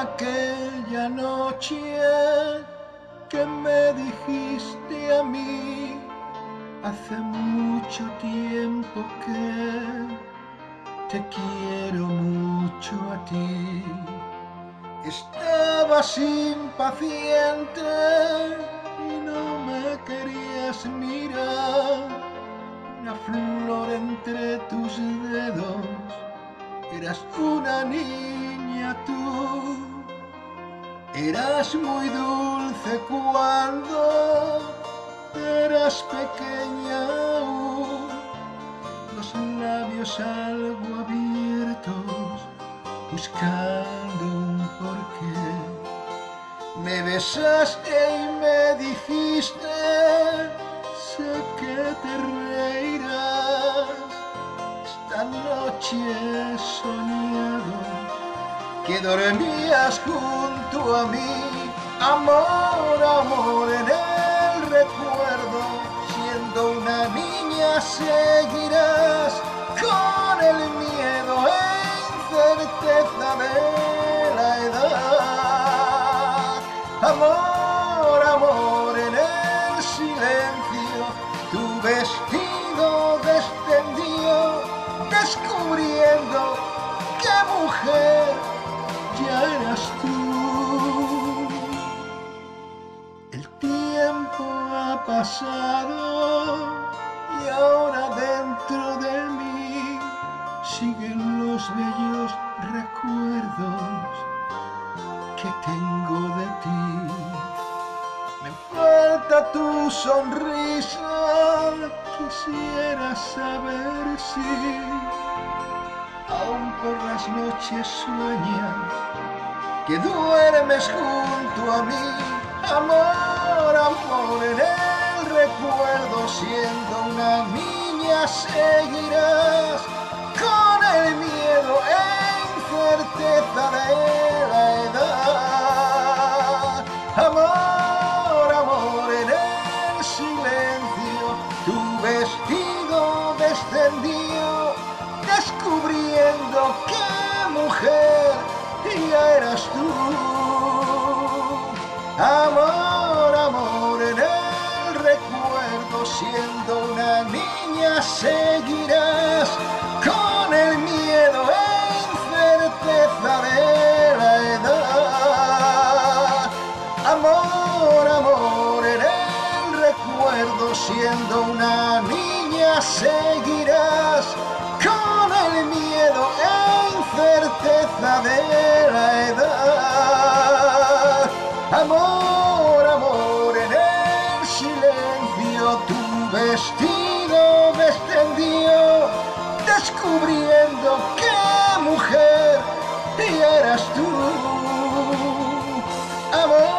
Aquella noche que me dijiste a mí hace mucho tiempo que te quiero mucho a ti. Estabas impaciente y no me querías mirar. Una flor entre tus dedos, eras una niña. Eras muy dulce cuando eras pequeña aún, los labios algo abiertos, buscando un porqué. Me besaste y me dijiste, que dormías junto a mí, amor, amor en el recuerdo, siendo una niña seguirás con el miedo e incerteza de la edad. Amor, amor en el silencio, tu vestido descendió, descubriendo qué mujer ya eras tú. El tiempo ha pasado y ahora dentro de mí siguen los bellos recuerdos que tengo de ti. Me falta tu sonrisa, quisiera saber si por las noches sueñas que duermes junto a mí, amor, amor en el recuerdo, siendo una niña seguirás con el miedo e incerteza de la edad. Amor, amor en el silencio, tu vestido descendió, eras tú. Amor, amor en el recuerdo, siendo una niña seguirás con el miedo e incerteza de la edad. Amor, amor en el recuerdo, siendo una niña seguirás Amor, amor, en el silencio tu vestido me extendió, descubriendo qué mujer eras tú. Amor.